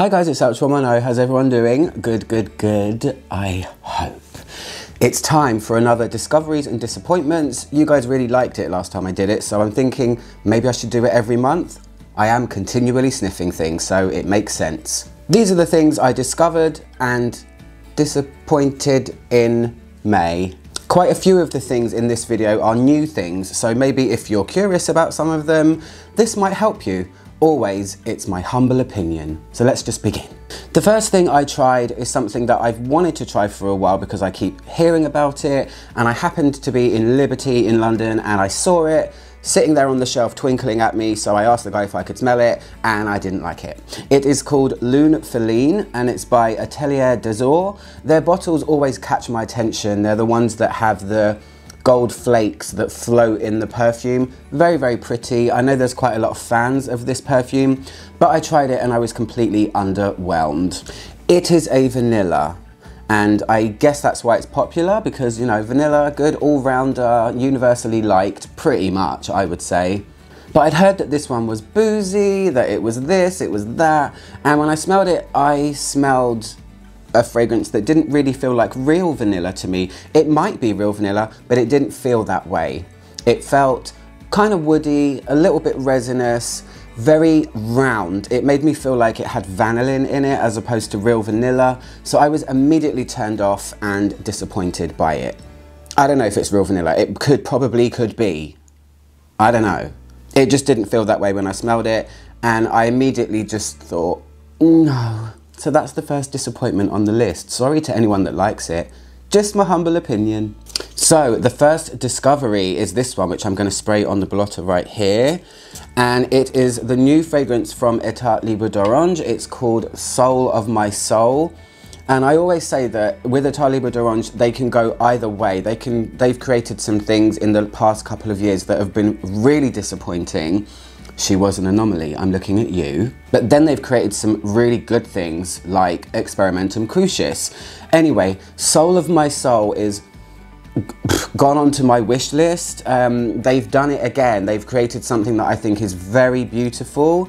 Hi guys, it's Alex Romano. How's everyone doing? Good, good, good. I hope. It's time for another Discoveries and Disappointments. You guys really liked it last time I did it, so I'm thinking maybe I should do it every month. I am continually sniffing things, so it makes sense. These are the things I discovered and disappointed in May. Quite a few of the things in this video are new things, so maybe if you're curious about some of them, this might help you. Always, it's my humble opinion. So let's just begin. The first thing I tried is something that I've wanted to try for a while because I keep hearing about it and I happened to be in Liberty in London and I saw it sitting there on the shelf twinkling at me so I asked the guy if I could smell it and I didn't like it. It is called Lune Feline and it's by Atelier des Ors. Their bottles always catch my attention. They're the ones that have the gold flakes that float in the perfume. Very, very pretty. I know there's quite a lot of fans of this perfume, but I tried it and I was completely underwhelmed. It is a vanilla. And I guess that's why it's popular because, you know, vanilla, good all-rounder, universally liked, pretty much, I would say. But I'd heard that this one was boozy, that it was this, it was that. And when I smelled it, I smelled a fragrance that didn't really feel like real vanilla to me. It might be real vanilla, but it didn't feel that way. It felt kind of woody, a little bit resinous, very round. It made me feel like it had vanillin in it as opposed to real vanilla. So I was immediately turned off and disappointed by it. I don't know if it's real vanilla. It could probably could be. I don't know. It just didn't feel that way when I smelled it. And I immediately just thought, no, so that's the first disappointment on the list. Sorry to anyone that likes it, just my humble opinion. So the first discovery is this one, which I'm gonna spray on the blotter right here. And it is the new fragrance from Etat Libre d'Orange. It's called Soul of My Soul. And I always say that with Etat Libre d'Orange, they can go either way. They can, they've created some things in the past couple of years that have been really disappointing she was an anomaly, I'm looking at you. But then they've created some really good things like Experimentum Crucis. Anyway, Soul of My Soul is gone onto my wish list. Um, they've done it again. They've created something that I think is very beautiful.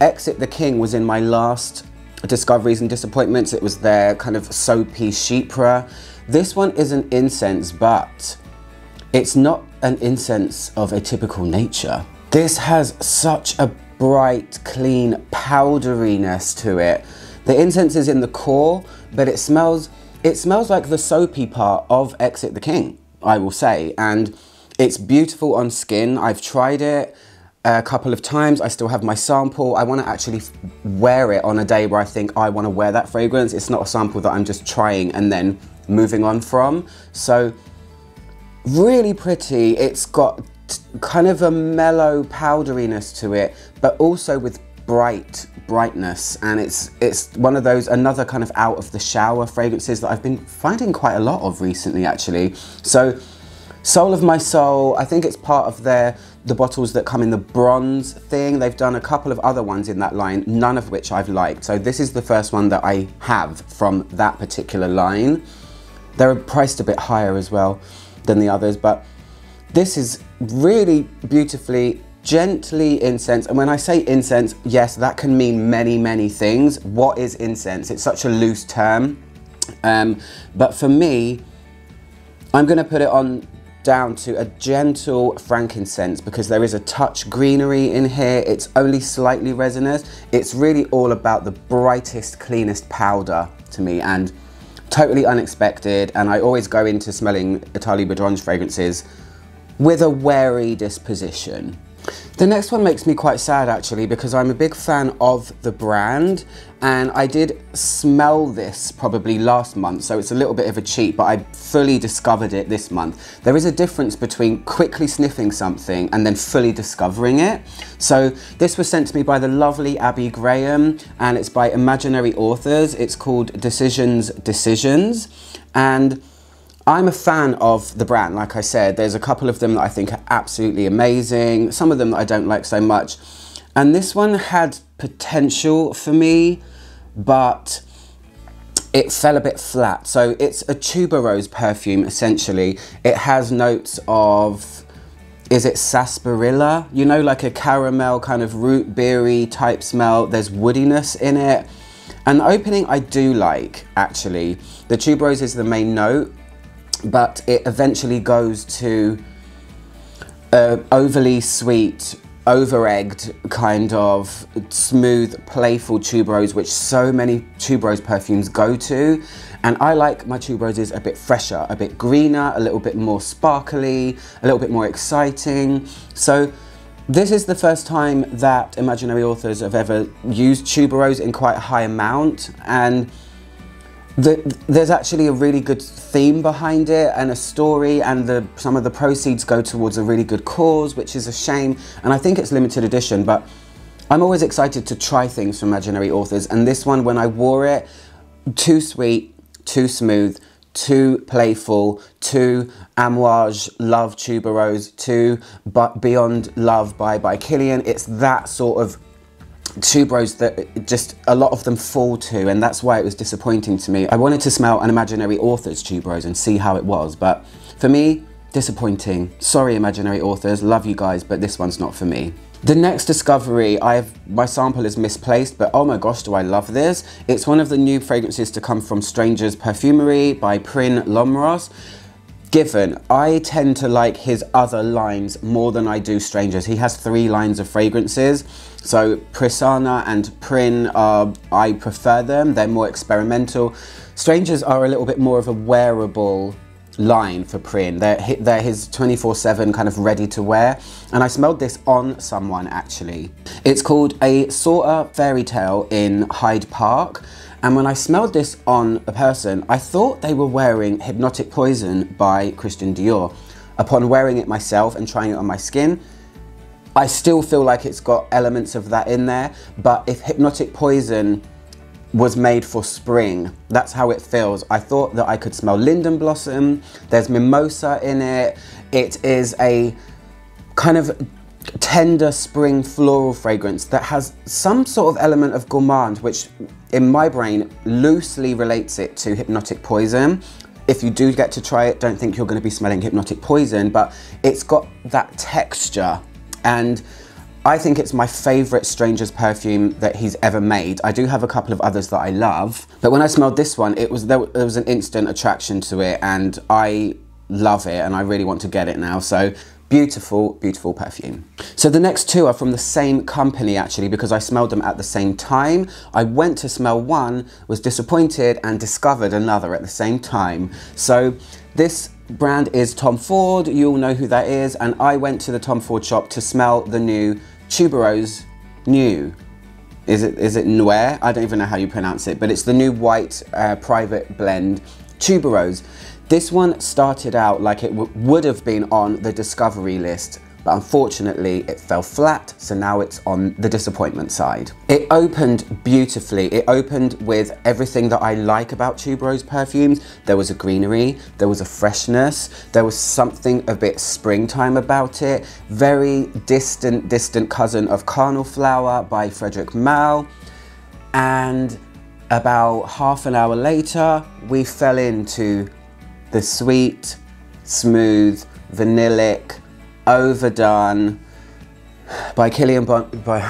Exit the King was in my last discoveries and disappointments. It was their kind of soapy chypre. This one is an incense, but it's not an incense of a typical nature. This has such a bright, clean powderiness to it. The incense is in the core, but it smells, it smells like the soapy part of Exit the King, I will say. And it's beautiful on skin. I've tried it a couple of times. I still have my sample. I want to actually wear it on a day where I think I want to wear that fragrance. It's not a sample that I'm just trying and then moving on from. So really pretty. It's got kind of a mellow powderiness to it, but also with bright brightness. And it's it's one of those another kind of out of the shower fragrances that I've been finding quite a lot of recently actually. So Soul of My Soul I think it's part of their the bottles that come in the bronze thing. They've done a couple of other ones in that line none of which I've liked. So this is the first one that I have from that particular line. They're priced a bit higher as well than the others but this is really beautifully gently incense. And when I say incense yes that can mean many many things. What is incense? It's such a loose term. Um, but for me I'm gonna put it on down to a gentle frankincense because there is a touch greenery in here. It's only slightly resinous. It's really all about the brightest cleanest powder to me and totally unexpected. And I always go into smelling Etat Libre fragrances with a wary disposition. The next one makes me quite sad actually because I'm a big fan of the brand and I did smell this probably last month so it's a little bit of a cheat but I fully discovered it this month. There is a difference between quickly sniffing something and then fully discovering it. So this was sent to me by the lovely Abby Graham and it's by Imaginary Authors. It's called Decisions Decisions and I'm a fan of the brand, like I said. There's a couple of them that I think are absolutely amazing, some of them that I don't like so much. And this one had potential for me, but it fell a bit flat. So it's a tuberose perfume, essentially. It has notes of, is it sarsaparilla? You know, like a caramel kind of root beery type smell. There's woodiness in it. And the opening I do like, actually. The tuberose is the main note, but it eventually goes to uh, overly sweet, over-egged kind of smooth, playful tuberose, which so many tuberose perfumes go to. And I like my tuberoses a bit fresher, a bit greener, a little bit more sparkly, a little bit more exciting. So this is the first time that imaginary authors have ever used tuberose in quite a high amount. And the, there's actually a really good theme behind it and a story and the, some of the proceeds go towards a really good cause, which is a shame. And I think it's limited edition, but I'm always excited to try things from imaginary authors. And this one, when I wore it, too sweet, too smooth, too playful, too Amouage Love Tuberose, too but Beyond Love by, by Kilian. It's that sort of tuberose that just a lot of them fall to and that's why it was disappointing to me. I wanted to smell an imaginary author's tuberose and see how it was but for me disappointing. Sorry imaginary authors, love you guys but this one's not for me. The next discovery, I have my sample is misplaced, but oh my gosh, do I love this. It's one of the new fragrances to come from Strangers Parfumerie by Prin Lomros. Given, I tend to like his other lines more than I do Strangers. He has three lines of fragrances. So Prissana and Prin, are, I prefer them. They're more experimental. Strangers are a little bit more of a wearable line for Prin. They're, they're his 24-7 kind of ready to wear. And I smelled this on someone actually. It's called a Sorta Fairy Tale in Hyde Park. And when I smelled this on a person, I thought they were wearing Hypnotic Poison by Christian Dior. Upon wearing it myself and trying it on my skin, I still feel like it's got elements of that in there, but if Hypnotic Poison was made for spring. That's how it feels. I thought that I could smell linden blossom. There's mimosa in it. It is a kind of tender spring floral fragrance that has some sort of element of gourmand, which in my brain loosely relates it to Hypnotic Poison. If you do get to try it, don't think you're going to be smelling Hypnotic Poison, but it's got that texture and I think it's my favourite Stranger's perfume that he's ever made. I do have a couple of others that I love, but when I smelled this one, it was there, there was an instant attraction to it and I love it and I really want to get it now. So Beautiful, beautiful perfume. So the next two are from the same company actually because I smelled them at the same time. I went to smell one, was disappointed and discovered another at the same time. So this brand is Tom Ford, you all know who that is, and I went to the Tom Ford shop to smell the new Tubereuse Nue. Is it, is it Noir? I don't even know how you pronounce it, but it's the new white uh, private blend Tuberose. This one started out like it would have been on the discovery list, but unfortunately it fell flat, so now it's on the disappointment side. It opened beautifully. It opened with everything that I like about tuberose perfumes. There was a greenery, there was a freshness, there was something a bit springtime about it. Very distant, distant cousin of Carnal Flower by Frederic Malle. And about half an hour later, we fell into the sweet, smooth, vanillic, overdone, by Kilian, by,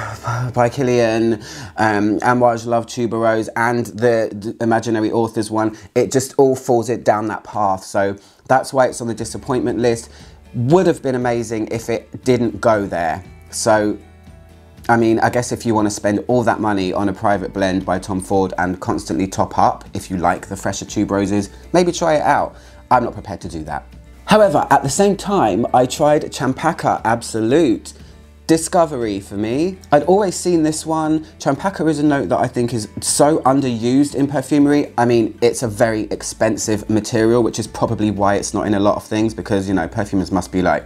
by Kilian, um, Amouage Love Tuberose and the, Imaginary Authors one, it just all falls it down that path. So that's why it's on the disappointment list. Would have been amazing if it didn't go there. So, I mean, I guess if you want to spend all that money on a private blend by Tom Ford and constantly top up, if you like the fresher tuberoses, maybe try it out. I'm not prepared to do that. However, at the same time, I tried Champaca Absolute. Discovery for me. I'd always seen this one. Champaca is a note that I think is so underused in perfumery. I mean, it's a very expensive material, which is probably why it's not in a lot of things because, you know, perfumers must be like,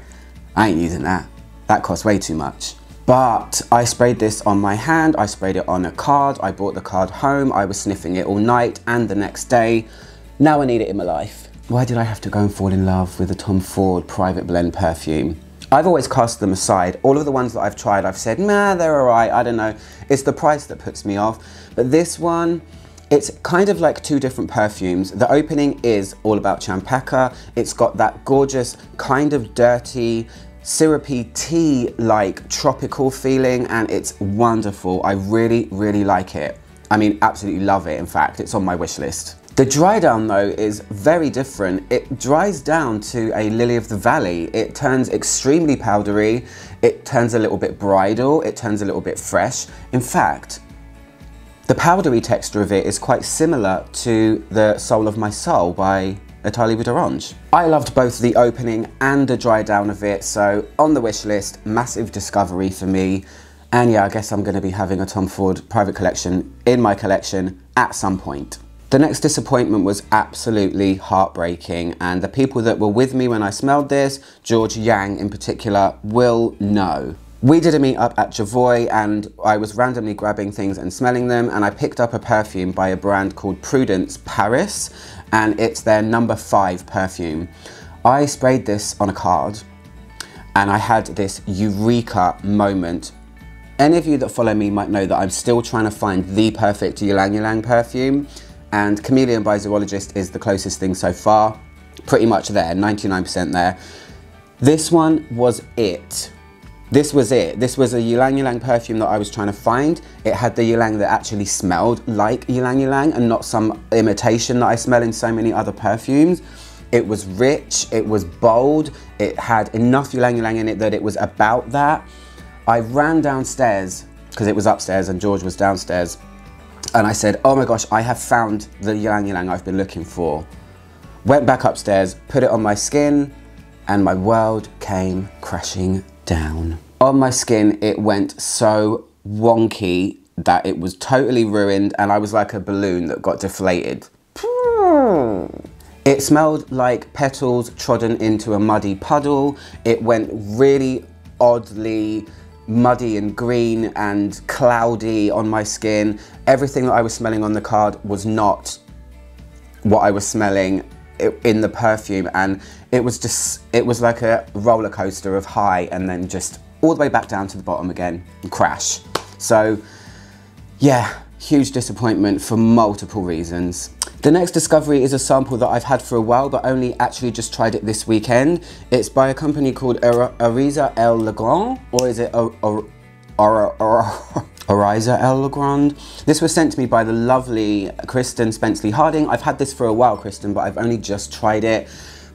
I ain't using that. That costs way too much. But I sprayed this on my hand, I sprayed it on a card, I brought the card home, I was sniffing it all night and the next day. Now I need it in my life. Why did I have to go and fall in love with a Tom Ford private blend perfume? I've always cast them aside. All of the ones that I've tried, I've said, nah, they're all right, I don't know. It's the price that puts me off. But this one, it's kind of like two different perfumes. The opening is all about Champaca. It's got that gorgeous, kind of dirty, syrupy tea-like tropical feeling and it's wonderful. I really, really like it. I mean, absolutely love it. In fact, it's on my wish list. The dry down though is very different. It dries down to a lily of the valley. It turns extremely powdery. It turns a little bit bridal. It turns a little bit fresh. In fact, the powdery texture of it is quite similar to the Soul of My Soul by Etat Libre D'Orange. I loved both the opening and the dry down of it, so on the wish list, massive discovery for me. And yeah, I guess I'm gonna be having a Tom Ford private collection in my collection at some point. The next disappointment was absolutely heartbreaking, and the people that were with me when I smelled this, George Yang in particular, will know. We did a meet up at Jovoy and I was randomly grabbing things and smelling them and I picked up a perfume by a brand called Prudence Paris and it's their number five perfume. I sprayed this on a card and I had this eureka moment. Any of you that follow me might know that I'm still trying to find the perfect ylang ylang perfume and Chameleon by Zoologist is the closest thing so far. Pretty much there, 99% there. This one was it. This was it. This was a ylang ylang perfume that I was trying to find. It had the ylang that actually smelled like ylang ylang and not some imitation that I smell in so many other perfumes. It was rich, it was bold, it had enough ylang ylang in it that it was about that. I ran downstairs, because it was upstairs and George was downstairs, and I said, oh my gosh, I have found the ylang ylang I've been looking for. Went back upstairs, put it on my skin, and my world came crashing down. On my skin, it went so wonky that it was totally ruined and I was like a balloon that got deflated. It smelled like petals trodden into a muddy puddle. It went really oddly muddy and green and cloudy on my skin. Everything that I was smelling on the card was not what I was smelling in the perfume and it was just, it was like a roller coaster of high and then just all the way back down to the bottom again and crash. So yeah, huge disappointment for multiple reasons. The next discovery is a sample that I've had for a while, but only actually just tried it this weekend. It's by a company called Oriza L. Legrand, or is it Oriza L. Legrand? This was sent to me by the lovely Kristen Spenceley Harding. I've had this for a while, Kristen, but I've only just tried it.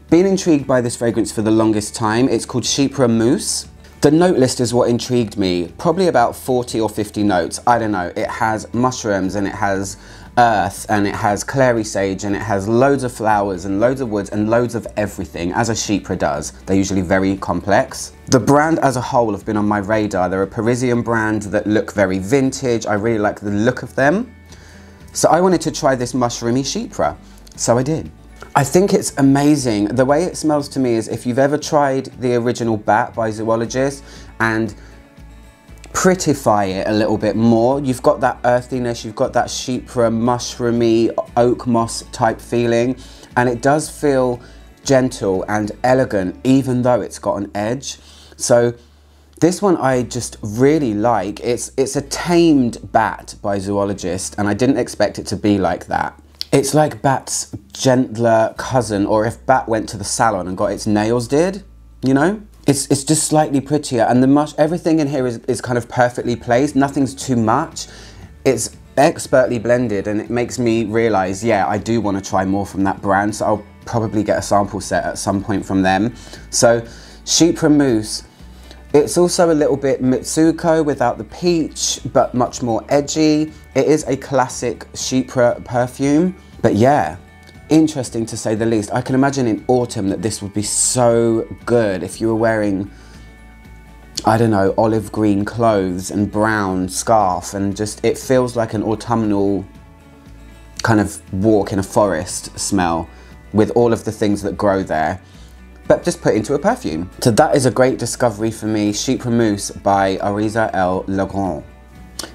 Been intrigued by this fragrance for the longest time. It's called Chypre Mousse. The note list is what intrigued me. Probably about 40 or 50 notes. I don't know. It has mushrooms and it has earth and it has clary sage and it has loads of flowers and loads of woods and loads of everything, as a chypre does. They're usually very complex. The brand as a whole have been on my radar. They're a Parisian brand that look very vintage. I really like the look of them. So I wanted to try this mushroomy chypre. So I did. I think it's amazing. The way it smells to me is if you've ever tried the original Bat by Zoologist and prettify it a little bit more. You've got that earthiness, you've got that chypre, mushroomy, oak moss type feeling, and it does feel gentle and elegant, even though it's got an edge. So this one I just really like. It's, it's a tamed bat by Zoologist, and I didn't expect it to be like that. It's like Bat's gentler cousin, or if Bat went to the salon and got its nails did, you know? It's, it's just slightly prettier and the much everything in here is, is kind of perfectly placed. Nothing's too much. It's expertly blended and it makes me realize, yeah, I do want to try more from that brand. So I'll probably get a sample set at some point from them. So Chypre Mousse. It's also a little bit Mitsouko without the peach, but much more edgy. It is a classic Chypre perfume. But yeah, interesting to say the least. I can imagine in autumn that this would be so good if you were wearing, I don't know, olive green clothes and brown scarf and just, it feels like an autumnal kind of walk in a forest smell with all of the things that grow there but just put into a perfume. So that is a great discovery for me, Chypre Mousse by Oriza L. Legrand.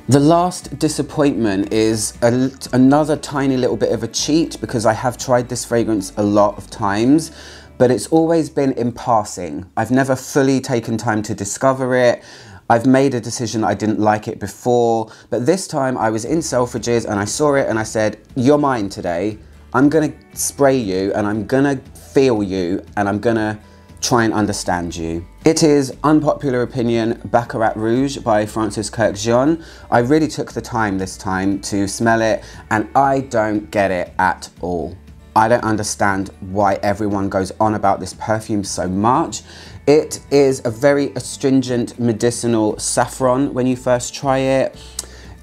The last disappointment is a, another tiny little bit of a cheat because I have tried this fragrance a lot of times, but it's always been in passing. I've never fully taken time to discover it. I've made a decision I didn't like it before, but this time I was in Selfridges and I saw it and I said, you're mine today. I'm gonna spray you and I'm gonna feel you and I'm gonna try and understand you. It is Unpopular Opinion Baccarat Rouge by Francis Kurkdjian. I really took the time this time to smell it and I don't get it at all. I don't understand why everyone goes on about this perfume so much. It is a very astringent medicinal saffron when you first try it.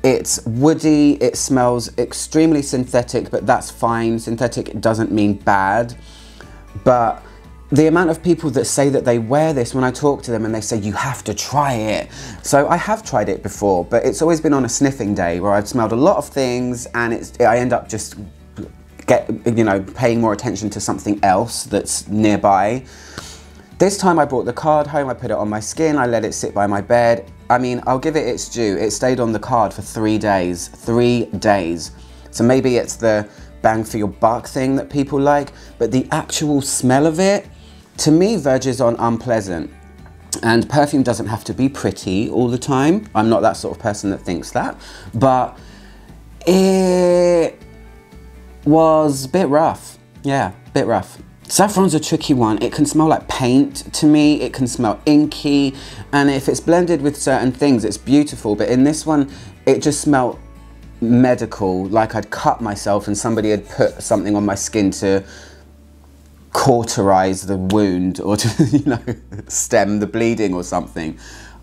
It's woody, it smells extremely synthetic, but that's fine. Synthetic doesn't mean bad. But the amount of people that say that they wear this when I talk to them and they say you have to try it. So I have tried it before, but it's always been on a sniffing day where I've smelled a lot of things and it's I end up just get you know paying more attention to something else that's nearby. This time I brought the card home, I put it on my skin, I let it sit by my bed. I mean, I'll give it its due. It stayed on the card for three days, three days. So maybe it's the bang for your buck thing that people like, but the actual smell of it, to me verges on unpleasant. And perfume doesn't have to be pretty all the time. I'm not that sort of person that thinks that. But it was a bit rough. Yeah, a bit rough. Saffron's a tricky one. It can smell like paint to me. It can smell inky. And if it's blended with certain things, it's beautiful. But in this one, it just smelled medical, like I'd cut myself and somebody had put something on my skin to cauterize the wound or to, you know, stem the bleeding or something.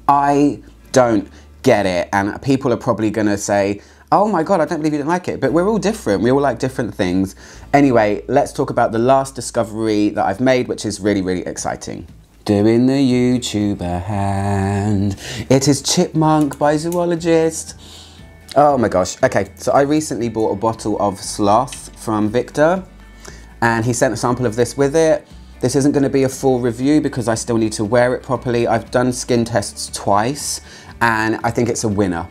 I don't get it. And people are probably going to say, oh my God, I don't believe you didn't like it. But we're all different. We all like different things. Anyway, let's talk about the last discovery that I've made, which is really, really exciting. Doing the YouTuber hand. It is Chipmunk by Zoologist. Oh my gosh. Okay, so I recently bought a bottle of Sloth from Victor and he sent a sample of this with it. This isn't going to be a full review because I still need to wear it properly. I've done skin tests twice and I think it's a winner.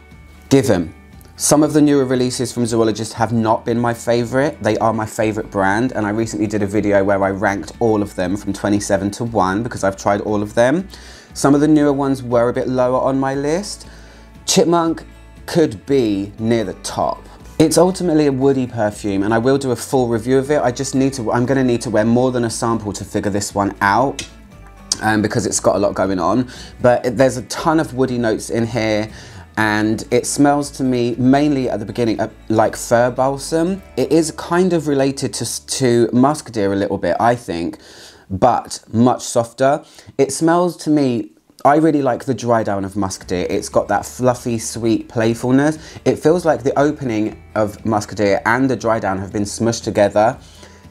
Given some of the newer releases from Zoologist have not been my favorite. They are my favorite brand and I recently did a video where I ranked all of them from 27 to 1 because I've tried all of them. Some of the newer ones were a bit lower on my list. Chipmunk could be near the top. It's ultimately a woody perfume and I will do a full review of it. I just need to, I'm gonna need to wear more than a sample to figure this one out um, because it's got a lot going on. But it, there's a ton of woody notes in here and it smells to me mainly at the beginning uh, like fir balsam. It is kind of related to, to musk deer a little bit, I think, but much softer. It smells to me I really like the dry down of Musk Deer. It's got that fluffy, sweet playfulness. It feels like the opening of Musk Deer and the dry down have been smushed together,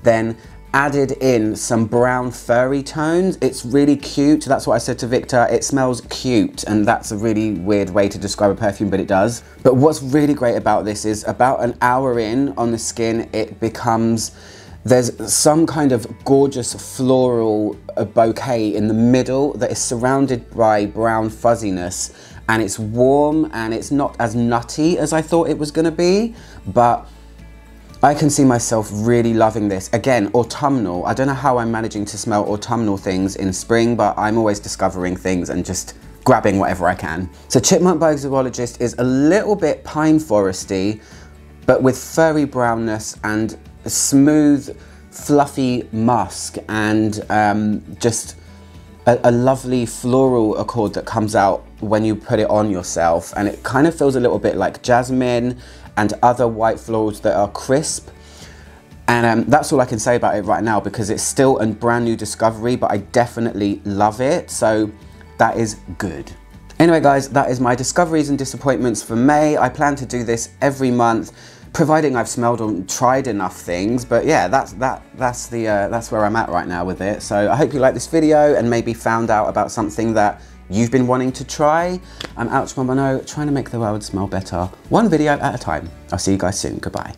then added in some brown furry tones. It's really cute. That's what I said to Victor. It smells cute, and that's a really weird way to describe a perfume, but it does. But what's really great about this is about an hour in on the skin, it becomes there's some kind of gorgeous floral uh, bouquet in the middle that is surrounded by brown fuzziness and it's warm and it's not as nutty as I thought it was gonna be, but I can see myself really loving this. Again, autumnal. I don't know how I'm managing to smell autumnal things in spring, but I'm always discovering things and just grabbing whatever I can. So Chipmunk by Zoologist is a little bit pine foresty, but with furry brownness and smooth, fluffy musk and um, just a, a, lovely floral accord that comes out when you put it on yourself. And it kind of feels a little bit like jasmine and other white florals that are crisp. And um, that's all I can say about it right now because it's still a brand new discovery, but I definitely love it. So that is good. Anyway, guys, that is my discoveries and disappointments for May. I plan to do this every month providing I've smelled or tried enough things. But yeah, that's that that's the uh, that's where I'm at right now with it. So I hope you like this video and maybe found out about something that you've been wanting to try. I'm Ouch Mono, trying to make the world smell better, one video at a time. I'll see you guys soon. Goodbye.